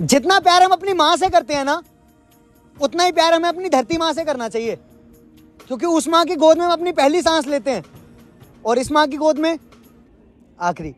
जितना प्यार हम अपनी माँ से करते हैं ना, उतना ही प्यार हमें अपनी धरती माँ से करना चाहिए। क्योंकि उस माँ की गोद में हम अपनी पहली सांस लेते हैं, और इस माँ की गोद में आखिरी।